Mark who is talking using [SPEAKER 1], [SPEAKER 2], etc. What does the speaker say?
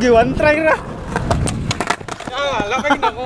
[SPEAKER 1] giwan try ra.
[SPEAKER 2] Ah, lapay na ko.